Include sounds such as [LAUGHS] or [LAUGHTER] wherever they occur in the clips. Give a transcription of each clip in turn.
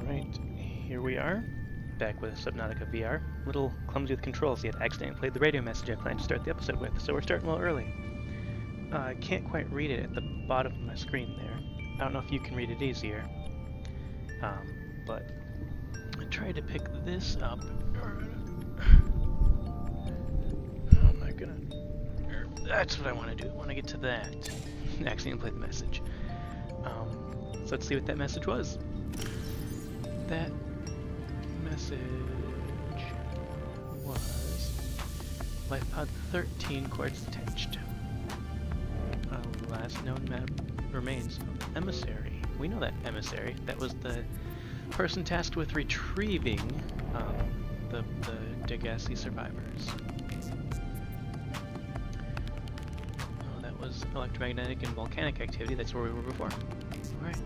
Alright, here we are, back with Subnautica VR. Little clumsy with controls, yet accidentally played the radio message I planned to start the episode with, so we're starting a little early. Uh, I can't quite read it at the bottom of my screen there. I don't know if you can read it easier. Um, but I tried to pick this up. How am I gonna... That's what I want to do. I want to get to that. [LAUGHS] Accidentally played the message. Um, so let's see what that message was. That message was LifePod 13 cords attached. Uh, last known map remains of Emissary. We know that Emissary. That was the person tasked with retrieving um, the, the Degasi survivors. Electromagnetic and volcanic activity. That's where we were before. Alright.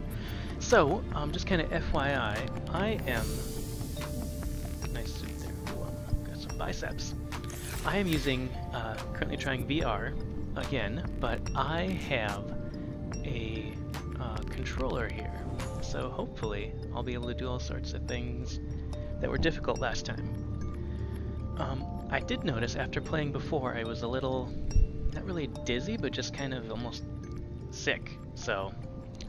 So, um, just kind of FYI, I am... Nice suit there. Um, got some biceps. I am using, uh, currently trying VR again, but I have a uh, controller here. So hopefully I'll be able to do all sorts of things that were difficult last time. Um, I did notice after playing before I was a little, not really dizzy, but just kind of almost sick. So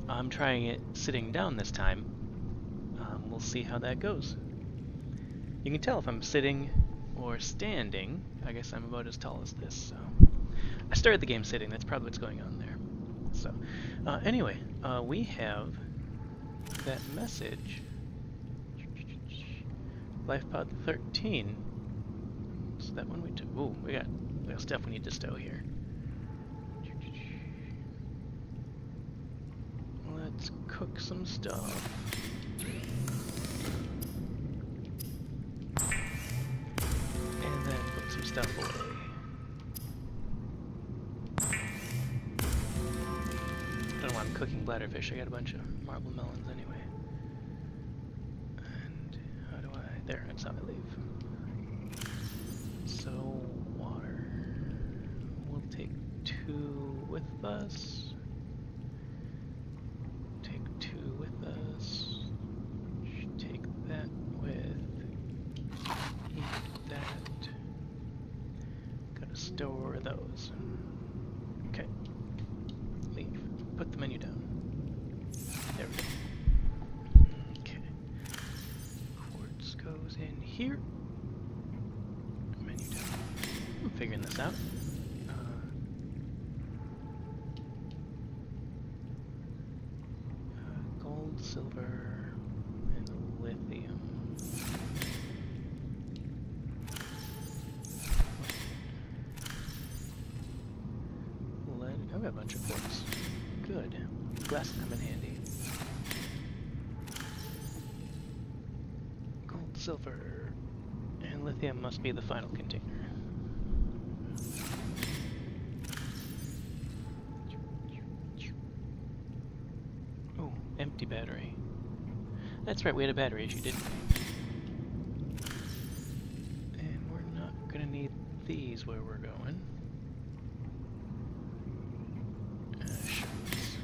I'm trying it sitting down this time. Um, we'll see how that goes. You can tell if I'm sitting or standing. I guess I'm about as tall as this, so... I started the game sitting, that's probably what's going on there. So, uh, anyway, uh, we have that message. LifePod 13. So that one we took. Ooh, we got, we got stuff we need to stow here. Let's cook some stuff. And then put some stuff away. don't want cooking bladderfish. I got a bunch of marble melons anyway. And how do I? There, that's how I leave. So water. We'll take two with us. Take two with us. Take that with. Eat that. Gotta store those. Okay. Leave. Put the menu down. There we go. Okay. Quartz goes in here. Menu down. I'm figuring this out. Uh, uh, gold, silver, and lithium. Lead. I've got a bunch of quartz. Good. Glass will come in handy. Gold, silver, and lithium must be the final container. Oh, empty battery. That's right, we had a battery issue, didn't we? And we're not gonna need these where we're going. Uh, shucks.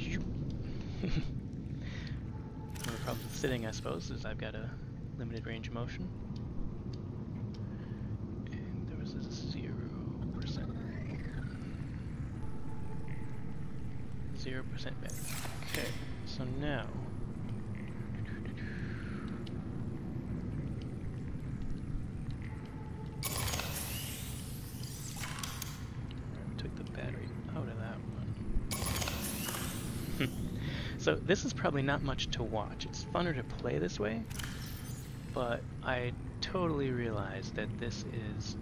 [LAUGHS] Zoop. One of the problems with sitting, I suppose, is I've got a limited range of motion. And there was a zero percent. Zero percent battery. Okay, so now. Took the battery out of that one. So this is probably not much to watch. It's funner to play this way, but I totally realize that this is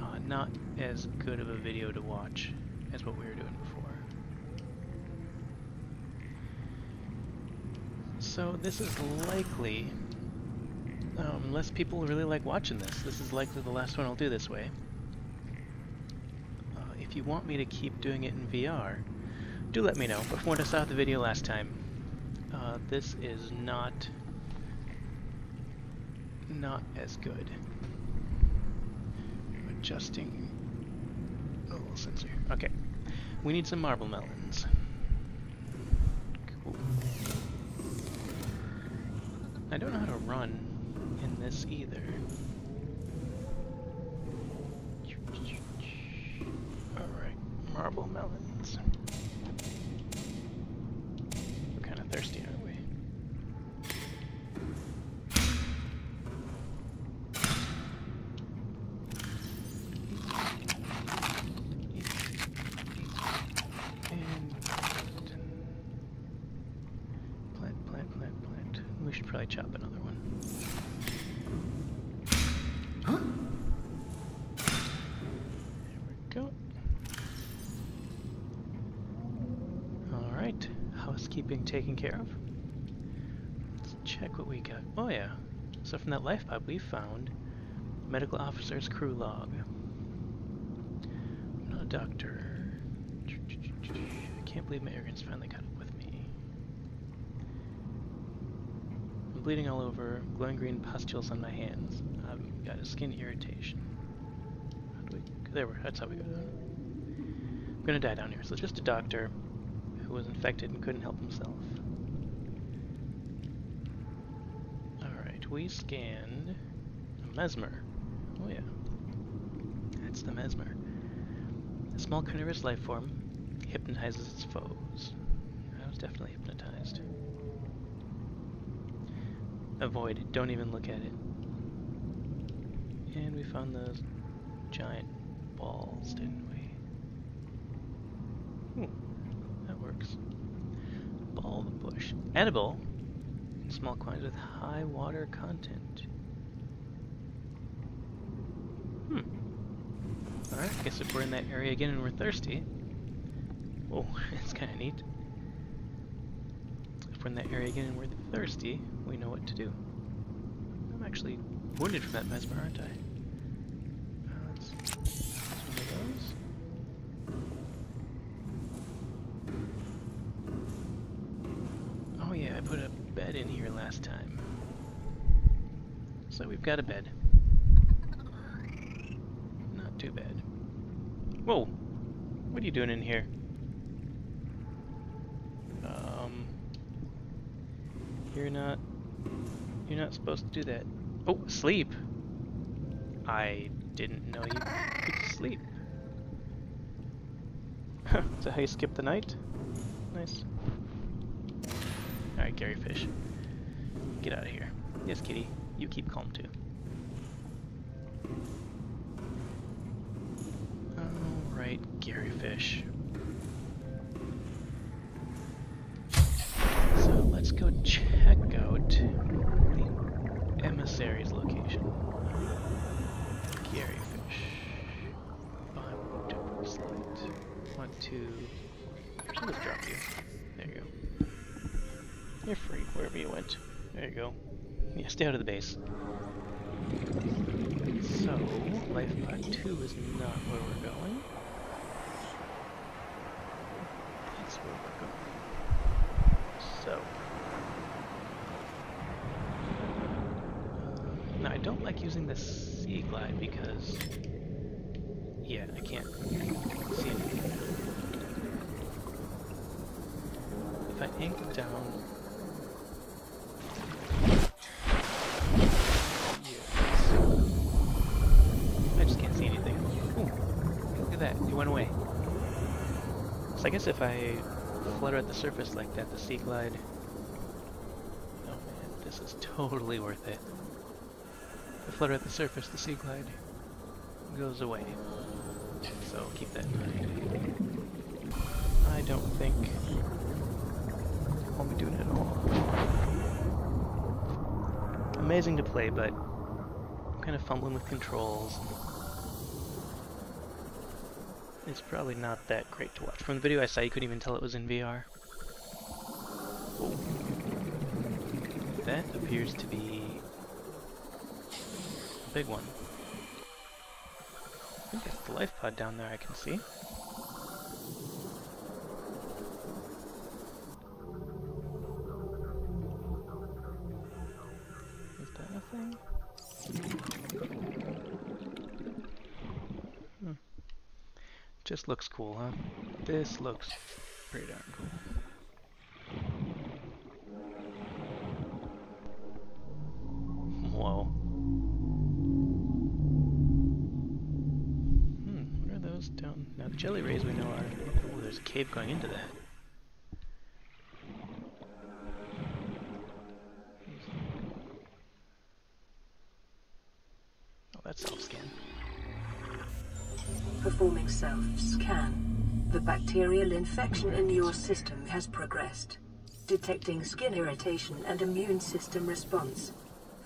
uh, not as good of a video to watch as what we were doing before. So this is likely, um, unless people really like watching this, this is likely the last one I'll do this way. Uh, if you want me to keep doing it in VR, do let me know. What I saw the video last time, uh, this is not not as good. Adjusting a little sensor. Okay. We need some marble melons. Cool. I don't know how to run in this either. Alright, marble melons. We're kind of thirsty, aren't we? And plant, plant, plant, plant. We should probably chop another one. There we go. Alright, housekeeping taken care of. Let's check what we got. Oh yeah, so from that life pod we found medical officer's crew log. I'm not a doctor. I can't believe my arrogance finally caught up with me. I'm bleeding all over, glowing green pustules on my hands. I've got a skin irritation. How do we? There we That's how we go. I'm gonna die down here. So just a doctor who was infected and couldn't help himself. Alright, we scanned a mesmer. Oh yeah. That's the mesmer. A small carnivorous life form hypnotizes its foes. I was definitely hypnotized. Avoid it. Don't even look at it. And we found those giant balls, didn't we? Ooh, that works. Ball the bush. Edible in small quantities with high water content. Hmm. Alright, I guess if we're in that area again and we're thirsty. Oh, [LAUGHS] it's kind of neat. If we're in that area again and we're thirsty, we know what to do. I'm actually wounded from that mesmer, aren't I? Got a bed. Not too bad. Whoa! What are you doing in here? Um, you're not. You're not supposed to do that. Oh, sleep. I didn't know you could sleep. Is that how you skip the night? Nice. Alright, Garryfish. Get out of here. Yes, kitty. You keep calm too. Alright, Garryfish. So let's go check out the emissary's location. Garryfish. Temporal slide. Want to. Actually, let's drop you. There you go. You're free wherever you went. There you go. Yeah, stay out of the base. So, life pod 2 is not where we're going. That's where we're going. So. Now, I don't like using the Seaglide because. Yeah, I can't see anything. If I ink down Yes. I just can't see anything. Ooh, look at that, it went away. So I guess if I flutter at the surface like that, the Seaglide... Oh man, this is [LAUGHS] totally worth it. If I flutter at the surface, the Seaglide goes away. So keep that in mind. I don't think I'll be doing it at all amazing to play, but I'm kind of fumbling with controls. It's probably not that great to watch. From the video I saw, you couldn't even tell it was in VR. Oh. That appears to be a big one. I think that's the life pod down there I can see. Is that a thing? Hmm. Just looks cool, huh? This looks pretty darn cool. Whoa. Hmm, what are those down? Now the jelly rays we know are... Oh, there's a cave going into that. Bacterial infection in your system has progressed. Detecting skin irritation and immune system response.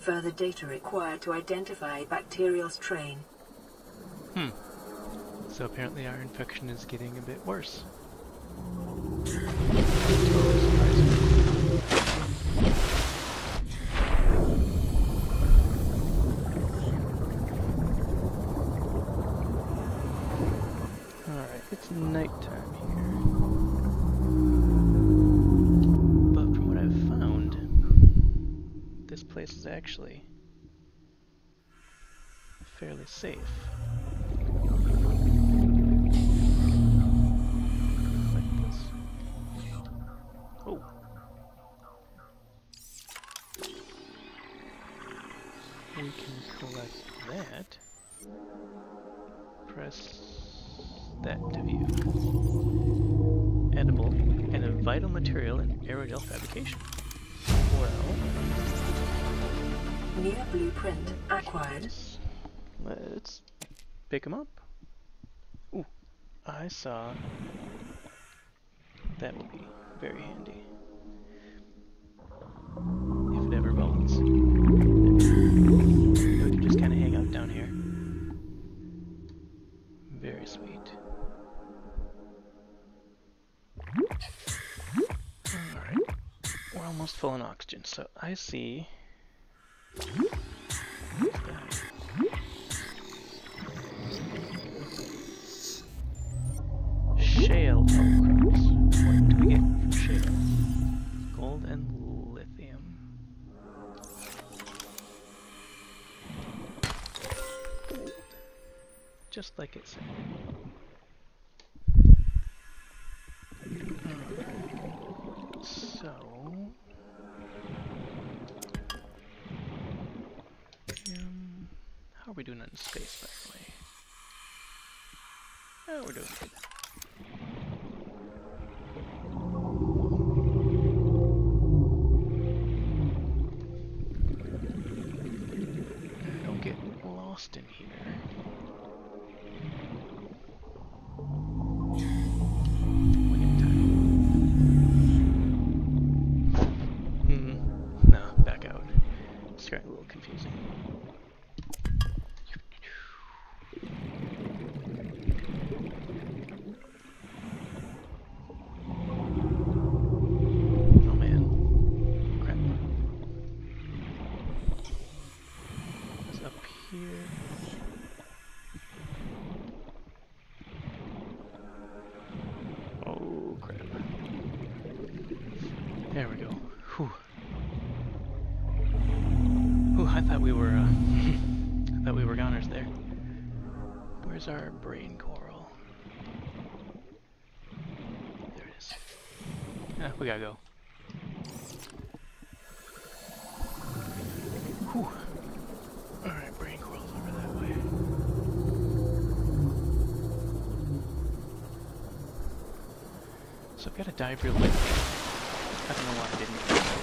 Further data required to identify bacterial strain. Hmm. So apparently our infection is getting a bit worse. Actually fairly safe. New blueprint acquired. let's pick him up. Ooh, I saw. That would be very handy. If it ever bubbles. We can just kind of hang out down here. Very sweet. Alright. We're almost full on oxygen, so I see. Shale. What do we get from shale? Gold and lithium. Just like it said. Alright. So. Are we doing in space, by the way? Oh, we're doing good. Where's our brain coral? There it is. Yeah, we gotta go. Alright, brain coral's over that way. So I've got to dive real quick. I don't know why I didn't.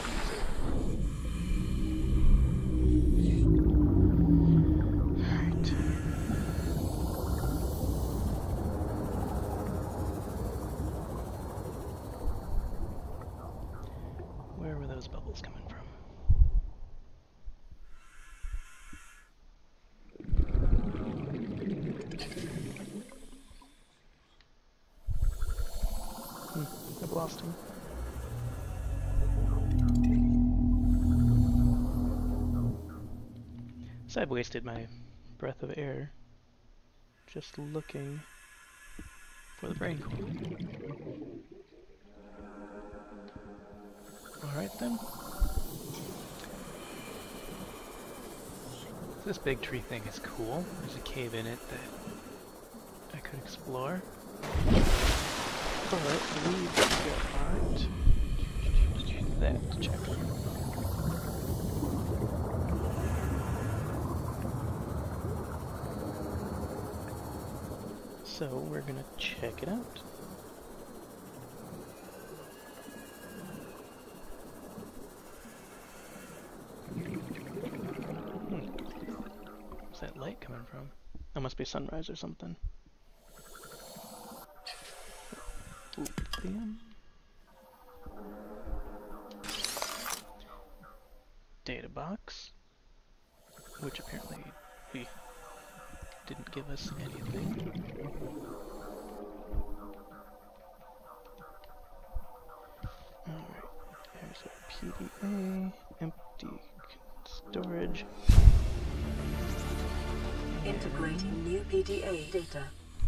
Wasted my breath of air just looking for the brain. Alright then. This big tree thing is cool. There's a cave in it that I could explore. But we've got that to check. So we're gonna check it out. Where's that light coming from? That must be sunrise or something. Data box, which apparently we didn't give us anything. Alright, there's a PDA, empty storage. Integrating new PDA data.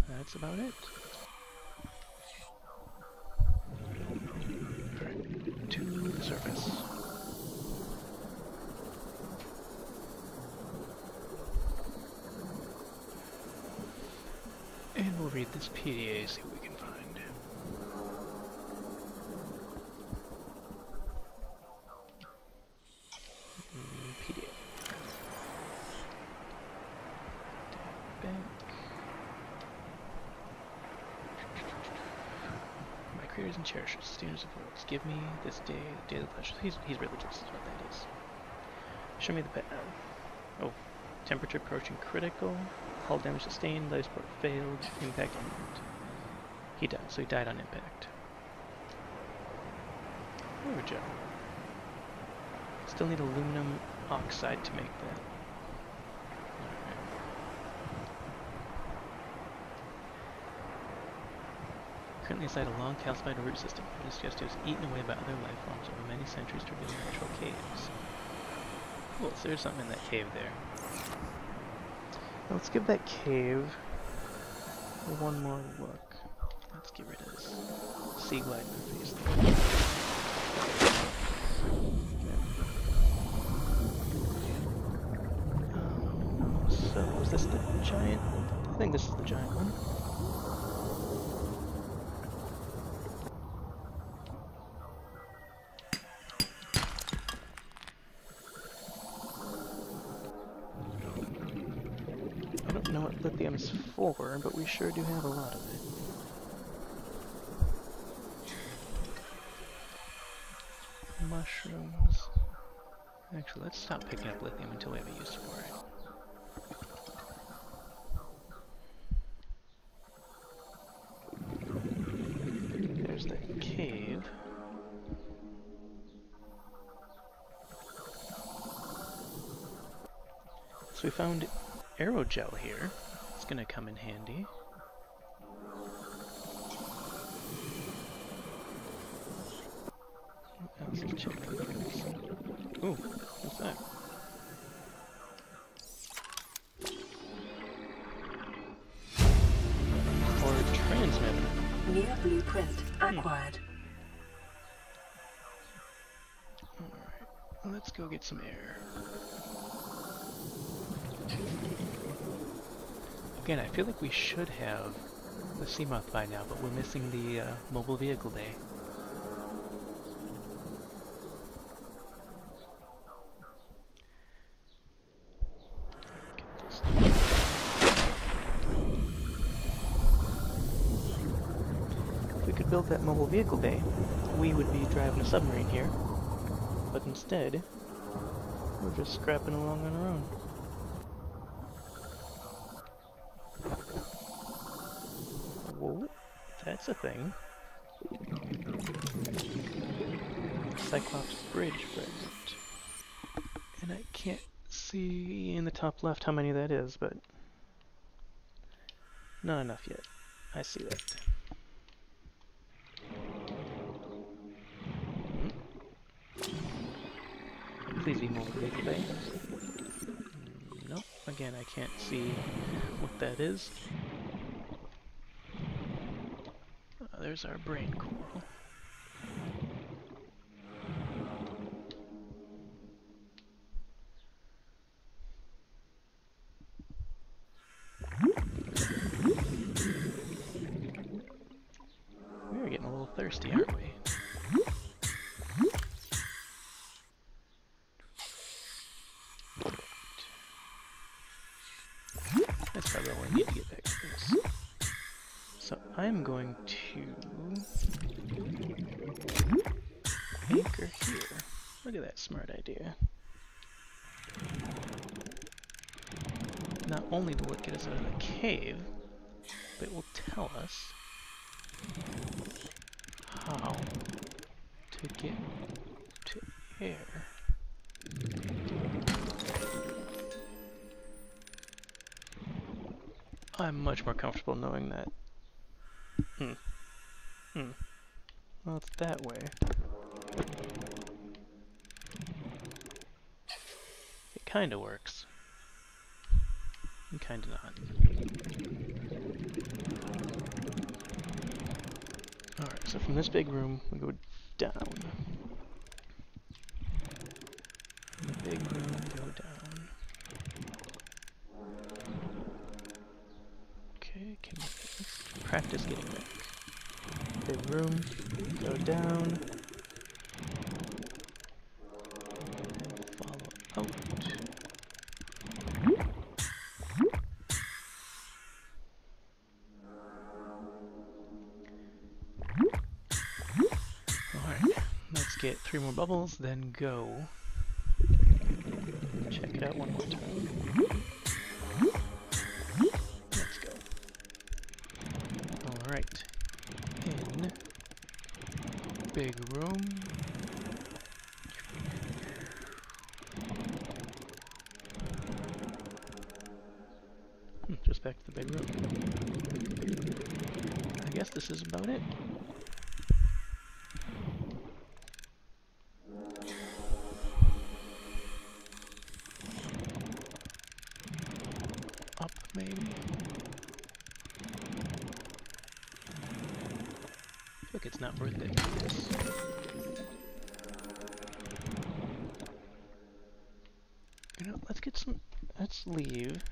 That's about it. Alright, to the surface. And we'll read this PDA, see what we can find. Mm, PDA. Bank. And cherishers, students of worlds, give me this day the day of the pleasure. He's, he's religious, is what that is. Show me the pet. Oh, temperature approaching critical. Hull damage sustained. Life support failed. Impact imminent. He died, so he died on impact. There we go. Still need aluminum oxide to make that. Currently inside a long calcified root system. Is just was eaten away by other life forms over many centuries through the natural caves. Cool, so there's something in that cave there. Let's give that cave one more look. Let's get rid of this Seaglide there. Um, so, is this the giant? I think this is the giant one. But we sure do have a lot of it. Mushrooms. Actually, let's stop picking up lithium until we have a use for it. There's the cave. So we found aerogel here. It's gonna come in handy. What else is check this? Ooh, what's that? Or transmitter. New blueprint acquired. Hmm. Alright, let's go get some air. Again, I feel like we should have the Seamoth by now, but we're missing the uh, mobile vehicle day. If we could build that mobile vehicle bay, we would be driving a submarine here. But instead, we're just scrapping along on our own. Whoa, that's a thing. Cyclops Bridge fragment. And I can't see in the top left how many that is, but not enough yet. I see that. Please be more bay. Mm, Nope. Again, I can't see what that is. Uh, there's our brain coral. We're getting a little thirsty, aren't we? That's probably all I need to get back I'm going to anchor here. Look at that smart idea. Not only will it get us out of the cave, but it will tell us how to get to air. I'm much more comfortable knowing that. Hmm. Hmm. Well, it's that way. It kinda works. And kinda not. Alright, so from this big room, we go down. Big room, go down. Okay, can we let's practice getting back? Big room, go down. Follow out. Alright, let's get three more bubbles, then go. Check it out one more time. Alright. In big room. Hmm, Just back to the big room. I guess this is about it. Up, maybe? I feel like it's not worth it. You know, let's get some. Let's leave.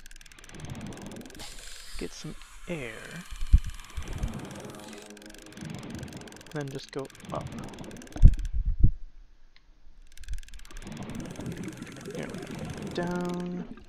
Get some air. Then just go up. Here. Down.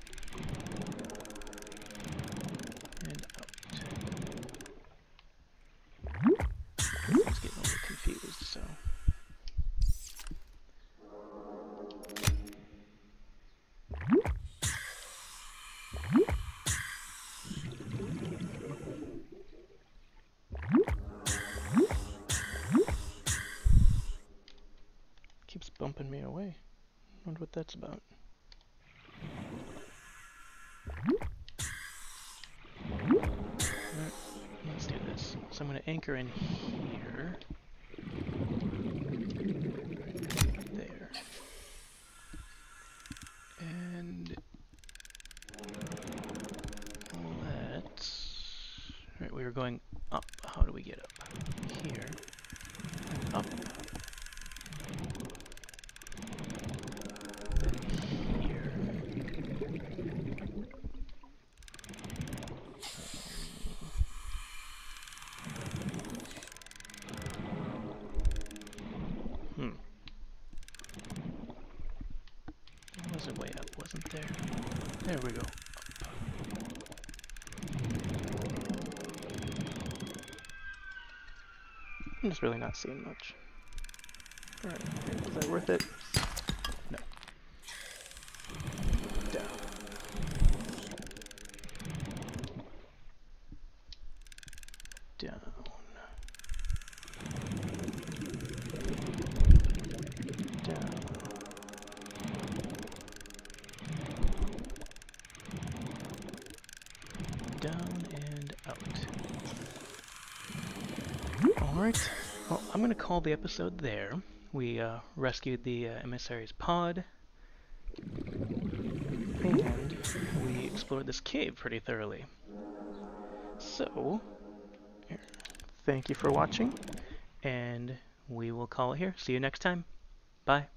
That's about. Alright, let's do this. So I'm going to anchor in here. There. And let's... Right, we were going up. How do we get up? Here. Up. Then here. Hmm. There was a way up, wasn't there? There we go. I'm just really not seeing much. Alright, is that worth it? No. Down. Down. Down. Down and out. Alright, well, I'm going to call the episode there. We uh, rescued the uh, emissary's pod, and we explored this cave pretty thoroughly. So, here, thank you for watching, and we will call it here. See you next time. Bye.